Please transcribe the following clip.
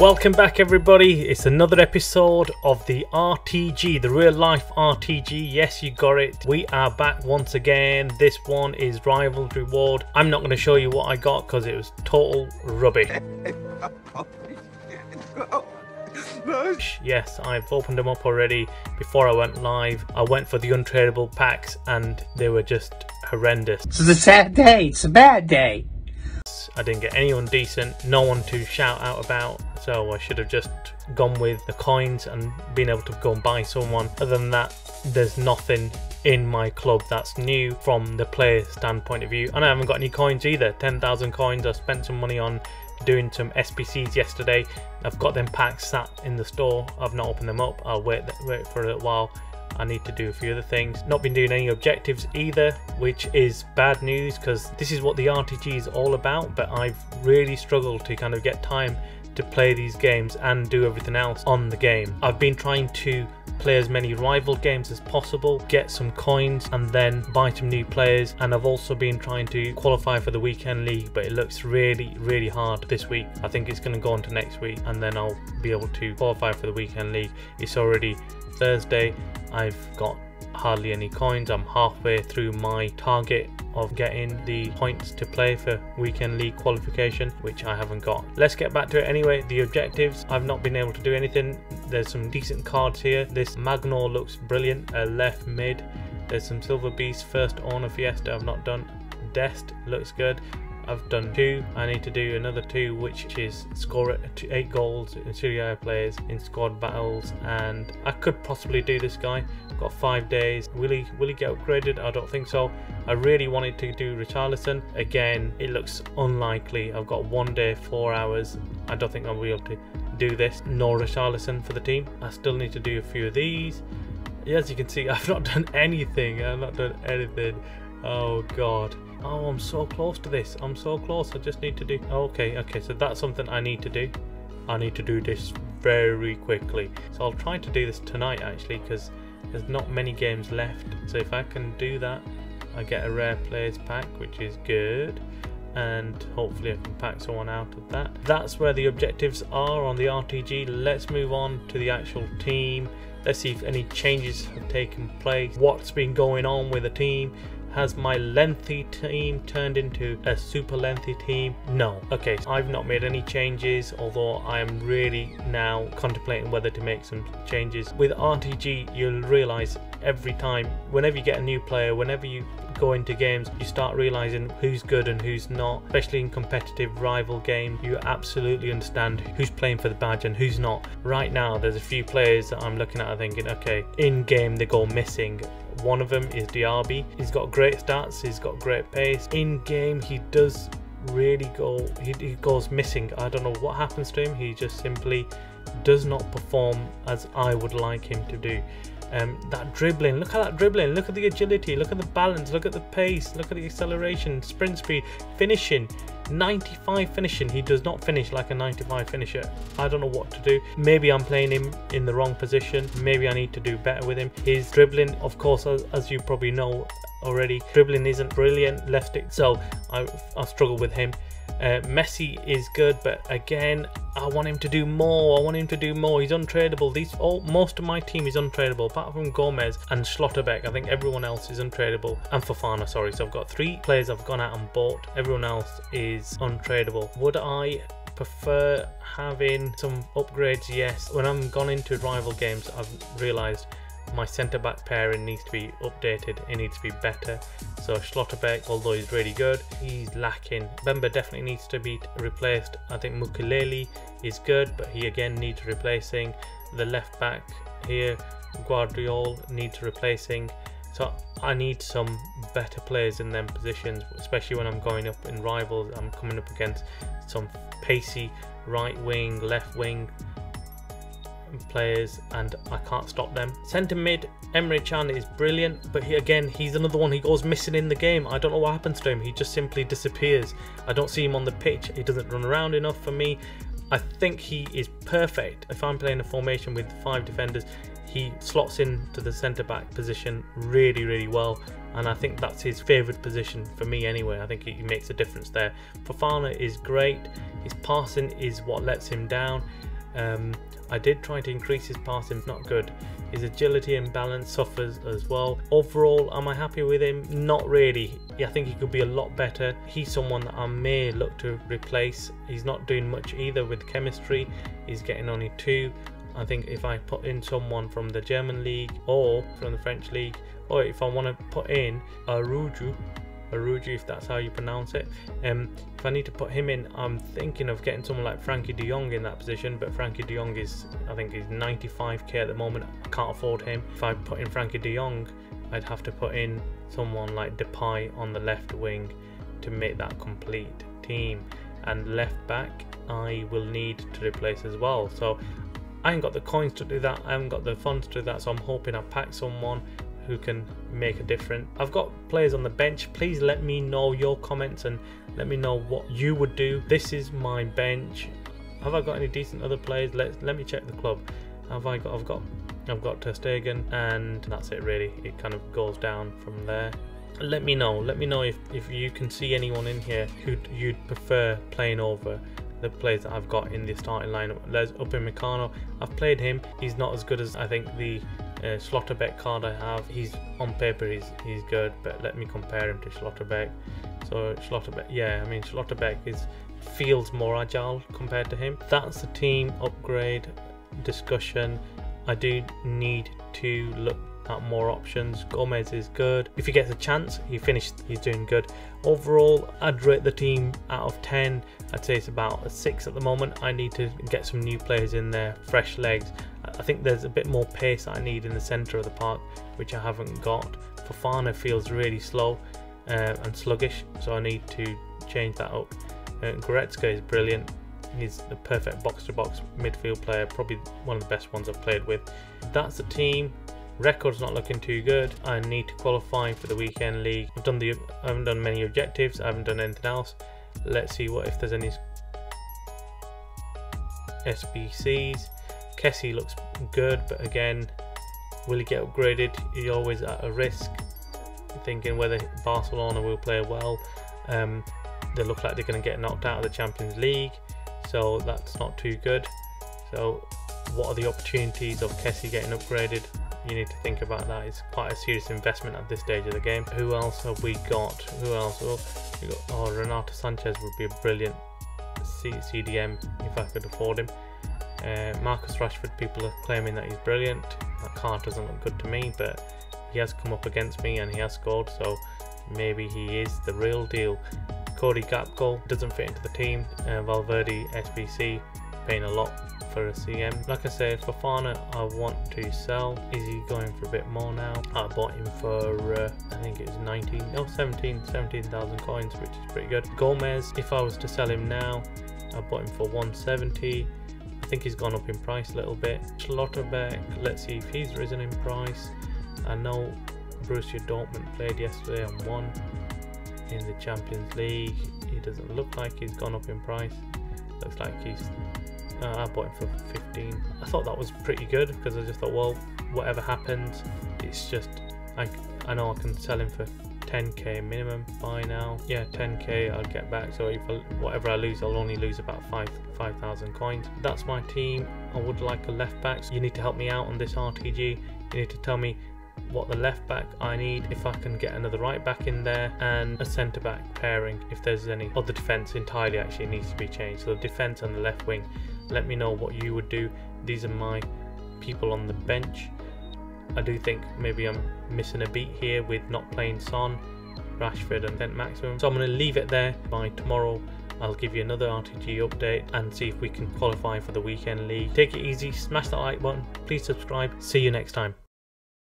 Welcome back, everybody. It's another episode of the RTG, the real life RTG. Yes, you got it. We are back once again. This one is Rivals Reward. I'm not going to show you what I got because it was total rubbish. Yes, I've opened them up already before I went live. I went for the untradeable packs and they were just horrendous. It's a sad day. It's a bad day. I didn't get anyone decent, no one to shout out about, so I should have just gone with the coins and been able to go and buy someone. Other than that, there's nothing in my club that's new from the player standpoint of view. And I haven't got any coins either. 10,000 coins. I spent some money on doing some SBCs yesterday. I've got them packs sat in the store. I've not opened them up. I'll wait, wait for a little while I need to do a few other things. Not been doing any objectives either, which is bad news because this is what the RTG is all about, but I've really struggled to kind of get time to play these games and do everything else on the game. I've been trying to play as many rival games as possible, get some coins and then buy some new players and I've also been trying to qualify for the weekend league but it looks really really hard this week. I think it's going to go on to next week and then I'll be able to qualify for the weekend league. It's already Thursday. I've got hardly any coins. I'm halfway through my target of getting the points to play for weekend league qualification which I haven't got. Let's get back to it anyway. The objectives I've not been able to do anything. There's some decent cards here. This Magnor looks brilliant. A left mid. There's some Silver Beast first owner Fiesta I've not done. Dest looks good. I've done two. I need to do another two, which is score eight goals in Serie A players in squad battles, and I could possibly do this guy. got five days. Will he will he get upgraded? I don't think so. I really wanted to do Richarlison. Again, it looks unlikely. I've got one day, four hours. I don't think I'll be able to do this. Nor Richarlison for the team. I still need to do a few of these. As you can see, I've not done anything. I've not done anything. Oh god. Oh, I'm so close to this. I'm so close. I just need to do... Okay, okay, so that's something I need to do. I need to do this very quickly. So I'll try to do this tonight, actually, because there's not many games left. So if I can do that, I get a rare players pack, which is good. And hopefully I can pack someone out of that. That's where the objectives are on the RTG. Let's move on to the actual team. Let's see if any changes have taken place. What's been going on with the team has my lengthy team turned into a super lengthy team? No. Okay, I've not made any changes, although I am really now contemplating whether to make some changes. With RTG, you'll realize every time, whenever you get a new player, whenever you go into games, you start realizing who's good and who's not. Especially in competitive rival games, you absolutely understand who's playing for the badge and who's not. Right now, there's a few players that I'm looking at thinking, okay, in game they go missing one of them is Diaby. He's got great stats, he's got great pace. In game, he does really go, he, he goes missing. I don't know what happens to him. He just simply does not perform as I would like him to do. Um, that dribbling, look at that dribbling, look at the agility, look at the balance, look at the pace, look at the acceleration, sprint speed, finishing. 95 finishing. He does not finish like a 95 finisher. I don't know what to do. Maybe I'm playing him in the wrong position. Maybe I need to do better with him. His dribbling, of course, as, as you probably know already, dribbling isn't brilliant left it, so I, I struggle with him. Uh, Messi is good, but again, I want him to do more. I want him to do more. He's untradeable. These all most of my team is untradeable, apart from Gomez and Schlotterbeck. I think everyone else is untradeable, and Fofana. Sorry, so I've got three players I've gone out and bought. Everyone else is untradeable. Would I prefer having some upgrades? Yes. When I'm gone into rival games, I've realised my centre back pairing needs to be updated, it needs to be better. So Schlotterbeck, although he's really good, he's lacking. Bemba definitely needs to be replaced. I think Mukiele is good, but he again needs replacing. The left back here, Gvardiol needs replacing. So I need some better players in them positions, especially when I'm going up in rivals. I'm coming up against some pacey right wing, left wing players and I can't stop them. Centre mid, Emre Can is brilliant, but he again, he's another one, he goes missing in the game. I don't know what happens to him, he just simply disappears. I don't see him on the pitch, he doesn't run around enough for me. I think he is perfect. If I'm playing a formation with five defenders, he slots into the centre back position really, really well. And I think that's his favourite position for me anyway. I think he makes a difference there. Fofana is great. His passing is what lets him down Um, I did try to increase his passing, not good. His agility and balance suffers as well. Overall, am I happy with him? Not really. I think he could be a lot better. He's someone that I may look to replace. He's not doing much either with chemistry. He's getting only two. I think if I put in someone from the German league or from the French league, or if I want to put in Aruju, Aruju if that's how you pronounce it, um, if I need to put him in, I'm thinking of getting someone like Frenkie de Jong in that position, but Frenkie de Jong is, I think, he's 95k at the moment. I can't afford him. If I put in Frenkie de Jong, I'd have to put in someone like Depay on the left wing to make that complete team. And left back, I will need to replace as well. So I ain't got the coins to do that. I haven't got the funds to do that. So I'm hoping I pack someone who can make a difference. I've got players on the bench. Please let me know your comments and let me know what you would do. This is my bench. Have I got any decent other players? Let let me check the club. Have I got? I've got. I've got Ter Stegen, and that's it really. It kind of goes down from there. Let me know. Let me know if if you can see anyone in here who you'd prefer playing over the players that I've got in the starting lineup. There's Upamecano. I've played him. He's not as good as I think the uh, Schlotterbeck card I have. He's on paper he's he's good, but let me compare him to Schlotterbeck. So Schlotterbeck, yeah, I mean Schlotterbeck is feels more agile compared to him. That's the team upgrade discussion. I do need to look at more options. Gomez is good. If he gets a chance, he finished, he's doing good. Overall, I'd rate the team out of 10. I'd say it's about a 6 at the moment. I need to get some new players in there, fresh legs. I think there's a bit more pace I need in the centre of the park, which I haven't got. Fofana feels really slow uh, and sluggish, so I need to change that up. Uh, Goretzka is brilliant. He's the perfect box-to-box -box midfield player, probably one of the best ones I've played with. That's the team. Record's not looking too good. I need to qualify for the weekend league. I've done the I haven't done many objectives. I haven't done anything else. Let's see what if there's any SBCs. Kessie looks good, but again, will he get upgraded? He's always at a risk. Thinking whether Barcelona will play well. Um, they look like they're going to get knocked out of the Champions League, so that's not too good. So, what are the opportunities of Kessie getting upgraded? You need to think about that. It's quite a serious investment at this stage of the game. Who else have we got? Who else? Oh, oh Renato Sanches would be a brilliant C CDM if I could afford him. Uh, Marcus Rashford, people are claiming that he's brilliant. That card doesn't look good to me, but he has come up against me and he has scored, so maybe he is the real deal. Cody Gakpo doesn't fit into the team. Uh, Valverde SBC paying a lot for a CM. Like I said, Fofana I want to sell. Is he going for a bit more now? I bought him for uh, I think it was 19, no 17, 17,000 coins, which is pretty good. Gomez, if I was to sell him now, I bought him for 170 think he's gone up in price a little bit. Schlotterbeck, let's see if he's risen in price. I know Borussia Dortmund played yesterday and won in the Champions League. He doesn't look like he's gone up in price. Looks like he's. Uh, I bought him for 15. I thought that was pretty good because I just thought, well, whatever happens, it's just I I know I can sell him for 10k minimum by now. Yeah, 10k I'll get back. So if I, whatever I lose, I'll only lose about five 5,000 coins. That's my team. I would like a left back. So you need to help me out on this RTG. You need to tell me what the left back I need, if I can get another right back in there, and a centre back pairing if there's any. other defence entirely actually needs to be changed. So the defence and the left wing. Let me know what you would do. These are my people on the bench. I do think maybe I'm missing a beat here with not playing Son, Rashford and Dent Maximum. So I'm going to leave it there. By tomorrow I'll give you another RTG update and see if we can qualify for the weekend league. Take it easy, smash that like button, please subscribe. See you next time.